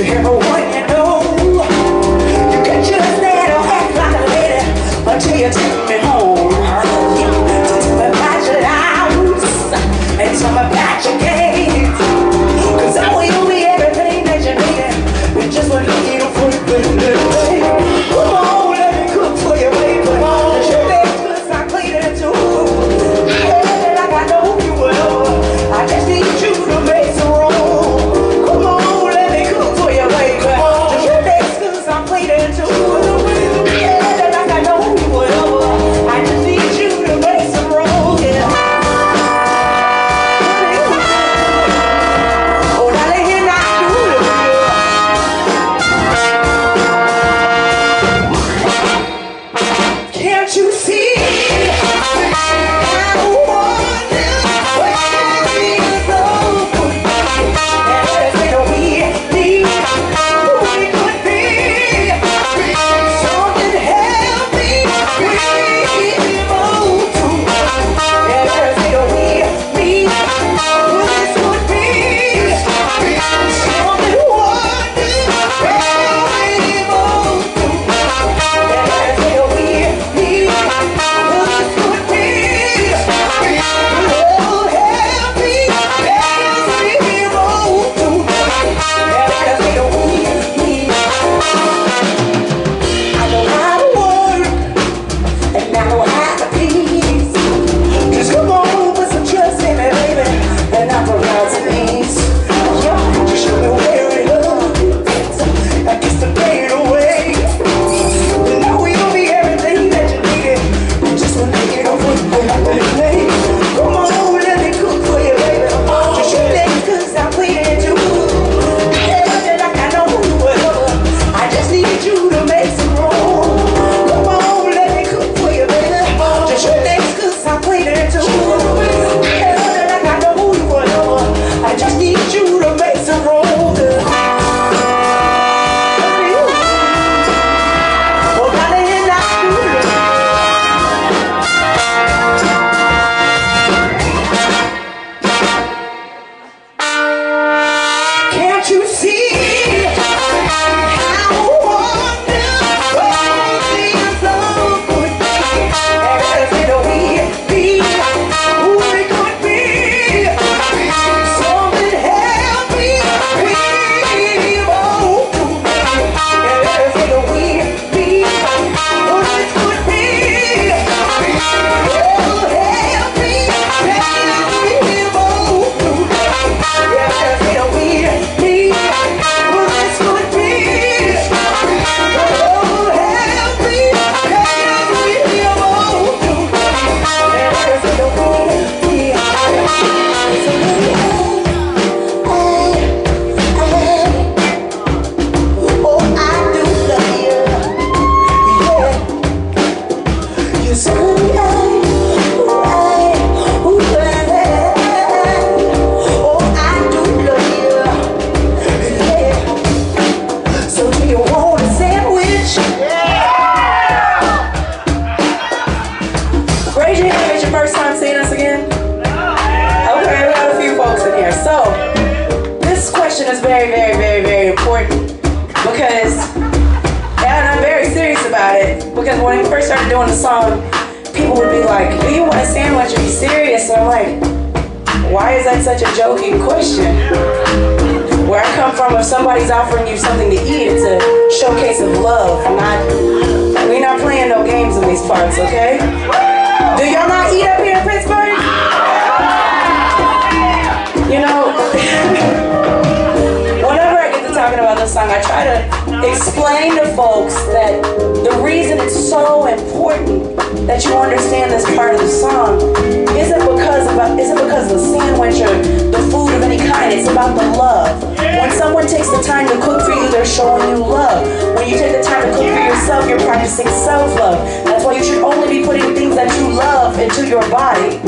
to have a Because, and I'm very serious about it, because when we first started doing the song, people would be like, do you want a sandwich? Are you serious? And I'm like, why is that such a joking question? Where I come from, if somebody's offering you something to eat, it's a showcase of love, not explain to folks that the reason it's so important that you understand this part of the song isn't because of isn't because of the sandwich or the food of any kind. It's about the love. When someone takes the time to cook for you, they're showing you love. When you take the time to cook for yourself, you're practicing self-love. That's why you should only be putting things that you love into your body.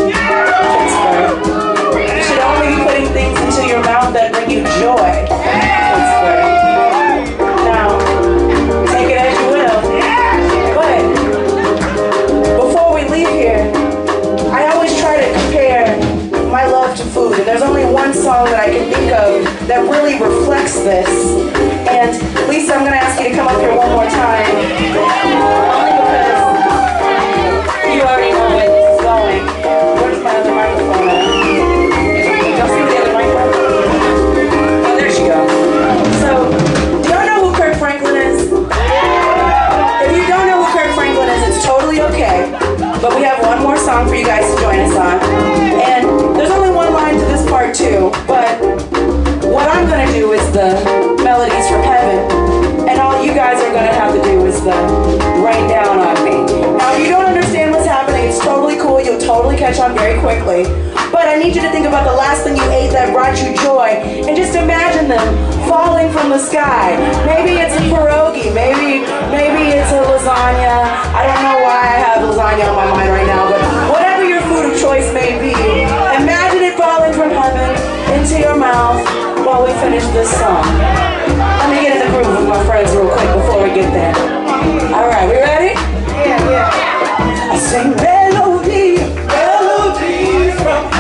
But we have one more song for you guys to join us on. And there's only one line to this part too, but what I'm gonna do is the melodies from heaven. And all you guys are gonna have to do is the rain down on me. Now if you don't understand what's happening, it's totally cool, you'll totally catch on very quickly. But I need you to think about the last thing you ate that brought you joy and just imagine them falling from the sky. Maybe it's a pierogi, maybe maybe it's a lasagna. I don't know why I have lasagna on my mind right now, but whatever your food of choice may be, imagine it falling from heaven into your mouth while we finish this song. Let me get in the groove with my friends real quick before we get there. All right, we ready? Yeah, yeah. I sing melody, melodies from